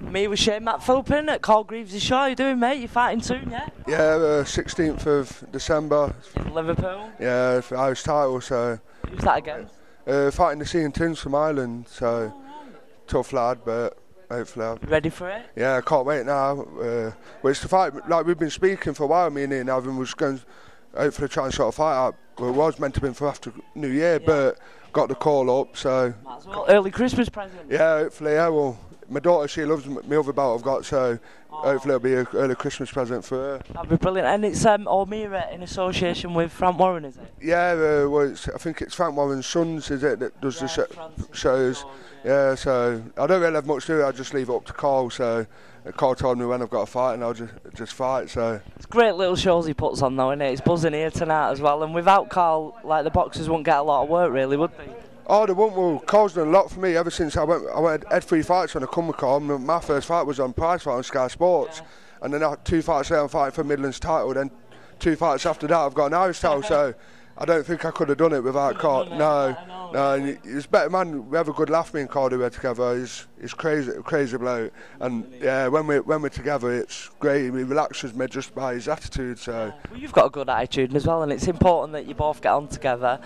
Me with Shane McPhilbin at Carl Greaves' show. How you doing, mate? You fighting soon, yeah? Yeah, uh, 16th of December. In Liverpool. Yeah, for Irish title. So Who's that against? uh, fighting the Seeing Tins from Ireland. So tough lad, but hopefully, I'll, ready for it? yeah, I can't wait now. Uh, well, it's the fight like we've been speaking for a while. Me and Ian Alvin was going hopefully try and sort of fight out. Well, it was meant to be for after New Year, but got the call up. So Might as well. Early Christmas present. yeah, hopefully, yeah. Well, my daughter she loves my other belt I've got, so hopefully it'll be an early Christmas present for her. That'd be brilliant. And it's um, Almira in association with Frank Warren, is it? Yeah, uh, well, it's, I think it's Frank Warren's sons, is it, that does the sh- shows. Yeah, so I don't really have much to do. I just leave it up to Carl. So uh, Carl told me when I've got a fight, and I'll just just fight. So It's great little shows he puts on, though, isn't it? It's buzzing here tonight as well. And without Carl, like the boxers wouldn't get a lot of work, really, would they? Oh, the well, Carl's done a lot for me ever since I went. I went had three fights when I come Carl. My- first fight was on Prize Fight on Sky Sports, and then I had two fights there. I'm fighting for Midlands title. Then two fights after that, I've got an Irish title. so. I don't think I could have done it without Carl. No, no, and he's a better man. We have a good laugh. Me and it together. He's he's crazy, crazy bloke. And yeah, when we when we're together, it's great. He relaxes me just by his attitude. So Well, you've got a good attitude as well, and it's important that you both get on together.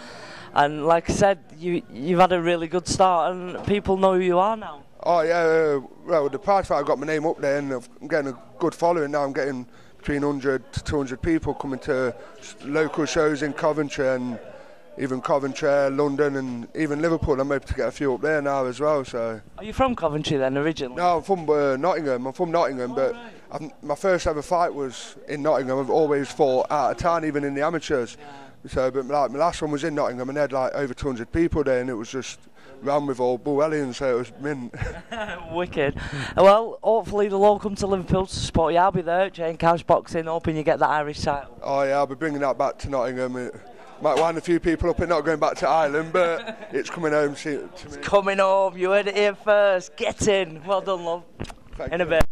And like I said, you you've had a really good start, and people know who you are now. oh yeah, uh, well the prize fight I got my name up there, and I'm getting a good following now. I'm getting between 100 to 200 people coming to local shows in Coventry and even Coventry, London, and even Liverpool. I'm able to get a few up there now as well. So. Are you from Coventry then, originally? No, I'm from uh, Nottingham. I'm from Nottingham, but I've, my first ever fight was in Nottingham. I've always fought out of town, even in the amateurs. So, but like my last one was in Nottingham, and they had like over 200 people there, and it was just ran with all Bullellians, so it was mint. Wicked. Well, hopefully they'll all come to Liverpool to support you. I'll be there, Jane Couch Boxing, hoping you get that Irish title. oh yeah, I'll be bringing that back to Nottingham. It might wind a few people up and not going back to Ireland, but it's coming home to, to me. Coming home, you heard it here first. Get in. Well done, love. Thank In a bit.